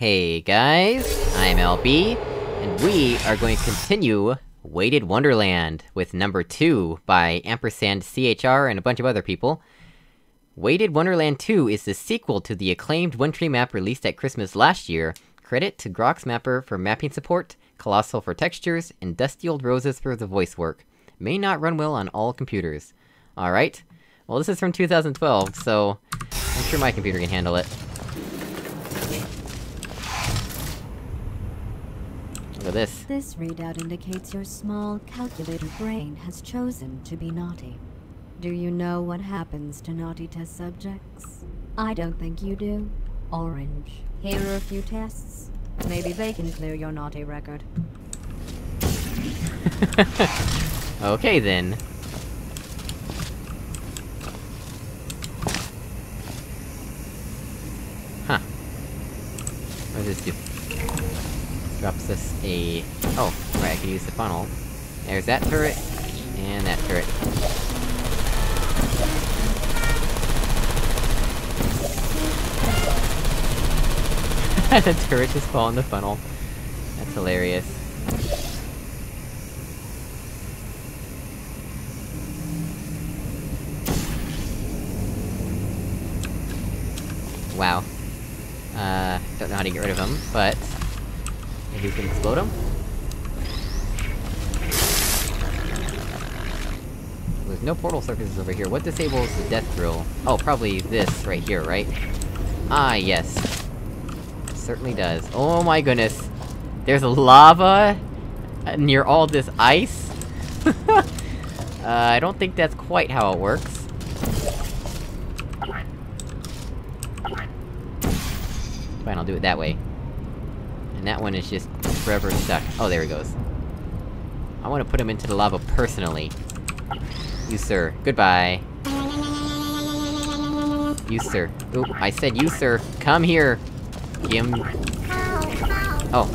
Hey guys, I'm LB, and we are going to continue Weighted Wonderland with number 2 by Ampersand CHR and a bunch of other people. Weighted Wonderland 2 is the sequel to the acclaimed Wintry map released at Christmas last year. Credit to Groxmapper for mapping support, Colossal for textures, and DustyOldRoses for the voice work. May not run well on all computers. Alright. Well, this is from 2012, so... I'm sure my computer can handle it. At this. This readout indicates your small, calculator brain has chosen to be naughty. Do you know what happens to naughty test subjects? I don't think you do. Orange. Here are a few tests. Maybe they can clear your naughty record. okay then. Huh. What does this do? Drops us a... Oh, right, I can use the funnel. There's that turret, and that turret. the turret just fall in the funnel. That's hilarious. Wow. Uh, don't know how to get rid of him, but... We can explode them. There's no portal surfaces over here. What disables the death drill? Oh, probably this right here, right? Ah, yes. Certainly does. Oh my goodness! There's lava near all this ice? uh, I don't think that's quite how it works. Fine, I'll do it that way. And that one is just forever stuck. Oh, there he goes. I wanna put him into the lava personally. You sir. Goodbye. You sir. Oop, I said you sir! Come here! Gim... Oh.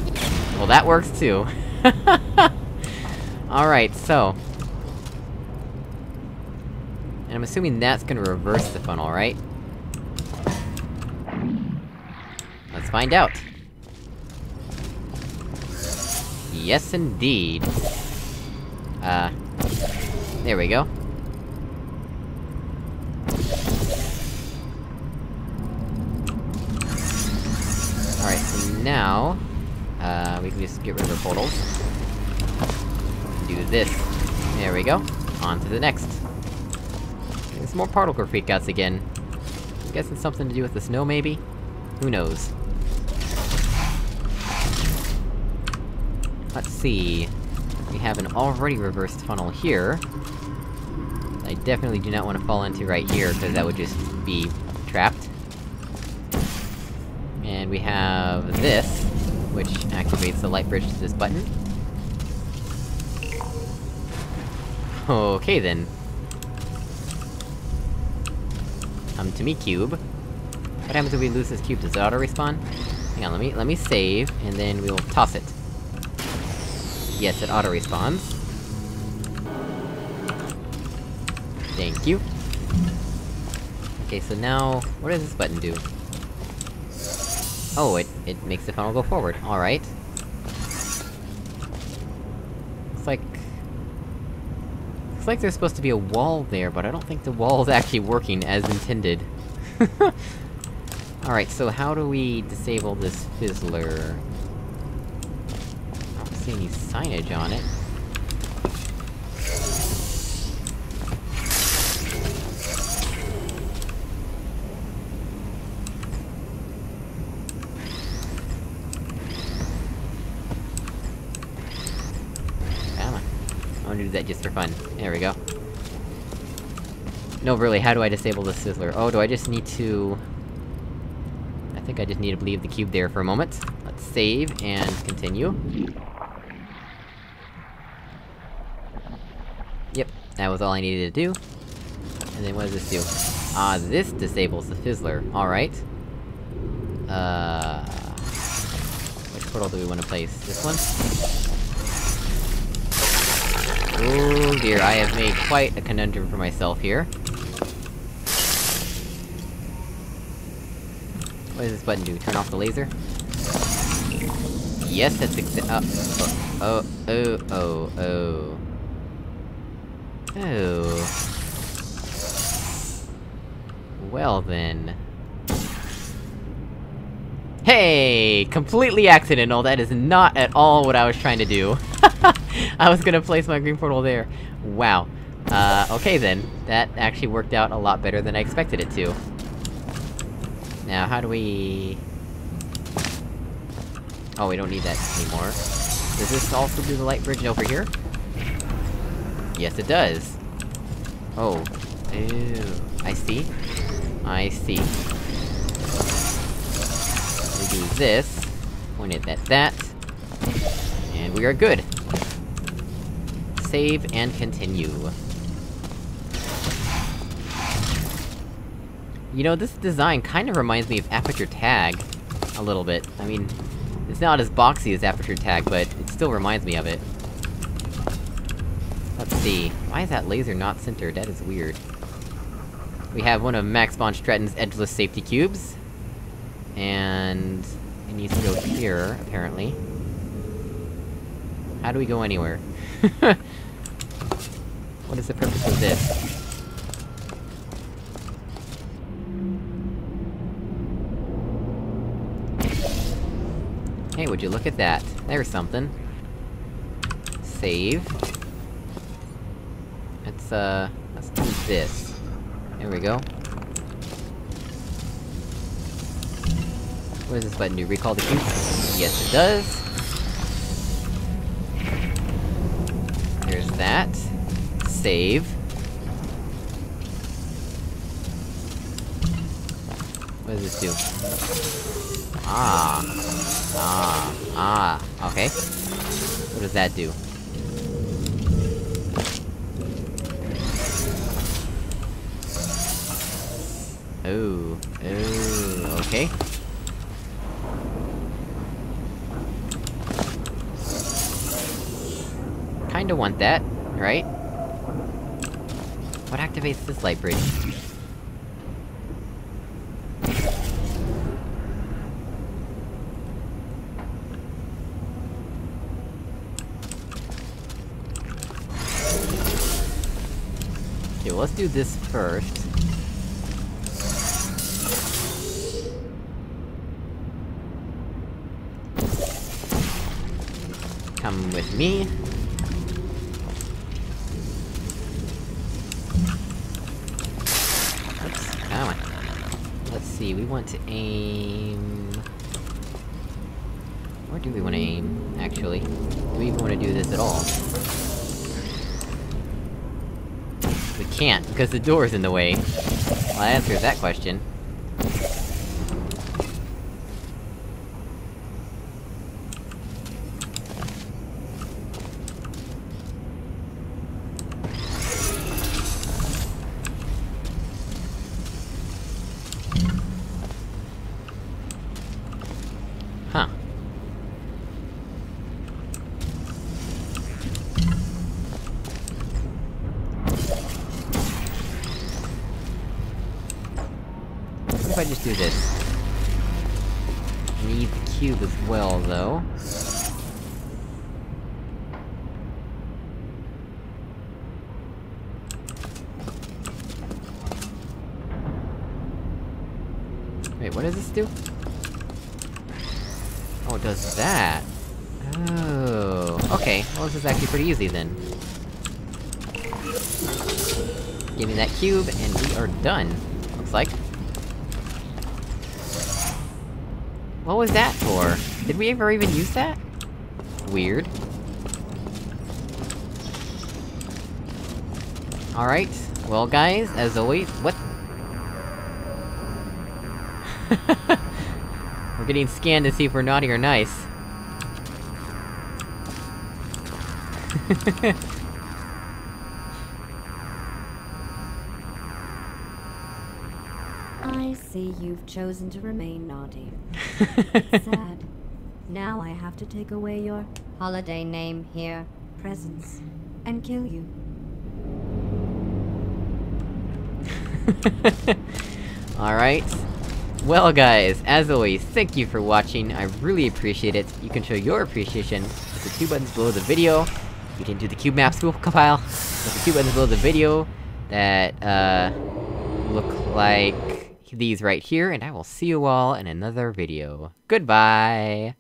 Well that works too. Alright, so... And I'm assuming that's gonna reverse the funnel, right? Let's find out! Yes indeed. Uh... There we go. Alright, so now... Uh, we can just get rid of the portals. Do this. There we go. On to the next. There's more particle freakouts again. I'm guessing something to do with the snow, maybe? Who knows? Let's see... We have an already reversed funnel here. I definitely do not want to fall into right here, because that would just be... trapped. And we have this, which activates the light bridge to this button. Okay then. Come to me, cube. What happens if we lose this cube? Does it auto-respawn? Hang on, let me- let me save, and then we'll toss it. Yes, it auto-respawns. Thank you. Okay, so now... what does this button do? Oh, it- it makes the funnel go forward, alright. Looks like... Looks like there's supposed to be a wall there, but I don't think the wall is actually working as intended. Alright, so how do we disable this fizzler? See any signage on it. Come on. I wanna do that just for fun. There we go. No, really, how do I disable the Fizzler? Oh, do I just need to... I think I just need to leave the cube there for a moment. Let's save, and continue. That was all I needed to do. And then what does this do? Ah, this disables the Fizzler. Alright. Uh... Which portal do we want to place? This one? Oh dear, I have made quite a conundrum for myself here. What does this button do? Turn off the laser? Yes, that's exa- oh, oh, oh, oh, oh, oh. Well then... Hey! Completely accidental, that is not at all what I was trying to do. I was gonna place my green portal there. Wow. Uh, okay then. That actually worked out a lot better than I expected it to. Now, how do we... Oh, we don't need that anymore. Does this also do the light bridge over here? Yes, it does! Oh. Ew. I see. I see. We do this, point it at that, and we are good! Save and continue. You know, this design kinda reminds me of Aperture Tag, a little bit. I mean, it's not as boxy as Aperture Tag, but it still reminds me of it. Let's see, why is that laser not centered? That is weird. We have one of Max von Stratton's edgeless safety cubes. And... It needs to go here, apparently. How do we go anywhere? what is the purpose of this? Hey, would you look at that? There's something. Save. Let's, uh... Let's do this. There we go. What does this button do? Recall the cube? Yes, it does! There's that. Save. What does this do? Ah. Ah. Ah. Okay. What does that do? Oh. Oh. Okay. Kinda want that, right? What activates this light bridge? Okay, well, let's do this first. Come with me. Oops, come on. Let's see, we want to aim... Where do we want to aim, actually? Do we even want to do this at all? We can't, because the door's in the way. Well, that answers that question. Huh. What if I just do this? Need the cube as well, though. Wait, what does this do? Oh, it does that! Oh... Okay, well this is actually pretty easy then. Give me that cube, and we are done. Looks like. What was that for? Did we ever even use that? Weird. Alright, well guys, as always- what? we're getting scanned to see if we're naughty or nice. I see you've chosen to remain naughty. Sad. Now I have to take away your holiday name here, presence, and kill you. Alright. Well guys, as always, thank you for watching, I really appreciate it. You can show your appreciation with the two buttons below the video. You didn't do the cube maps, school compile. With the two buttons below the video that, uh, look like these right here, and I will see you all in another video. Goodbye!